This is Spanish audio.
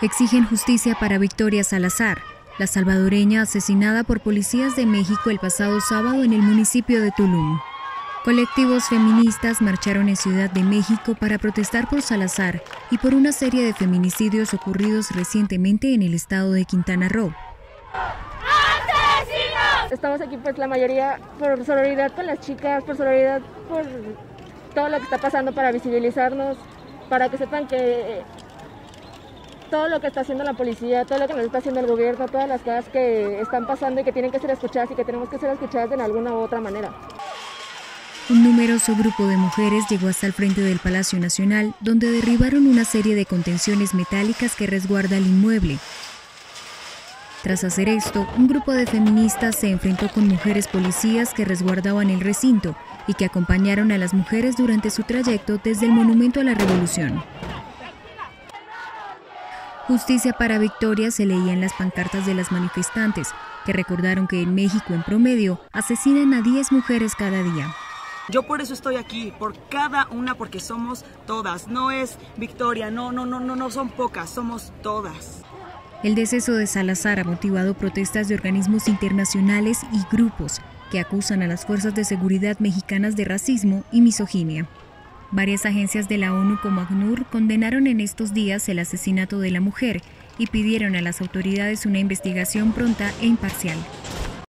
Exigen justicia para Victoria Salazar, la salvadoreña asesinada por policías de México el pasado sábado en el municipio de Tulum. Colectivos feministas marcharon en Ciudad de México para protestar por Salazar y por una serie de feminicidios ocurridos recientemente en el estado de Quintana Roo. Estamos aquí pues la mayoría por solidaridad con las chicas, por solidaridad por todo lo que está pasando para visibilizarnos, para que sepan que todo lo que está haciendo la policía, todo lo que nos está haciendo el gobierno, todas las cosas que están pasando y que tienen que ser escuchadas y que tenemos que ser escuchadas de alguna u otra manera. Un numeroso grupo de mujeres llegó hasta el frente del Palacio Nacional, donde derribaron una serie de contenciones metálicas que resguarda el inmueble. Tras hacer esto, un grupo de feministas se enfrentó con mujeres policías que resguardaban el recinto y que acompañaron a las mujeres durante su trayecto desde el Monumento a la Revolución. Justicia para Victoria se leía en las pancartas de las manifestantes, que recordaron que en México en promedio asesinan a 10 mujeres cada día. Yo por eso estoy aquí, por cada una, porque somos todas. No es Victoria, no, no, no, no, no son pocas, somos todas. El deceso de Salazar ha motivado protestas de organismos internacionales y grupos que acusan a las fuerzas de seguridad mexicanas de racismo y misoginia. Varias agencias de la ONU como ACNUR condenaron en estos días el asesinato de la mujer y pidieron a las autoridades una investigación pronta e imparcial.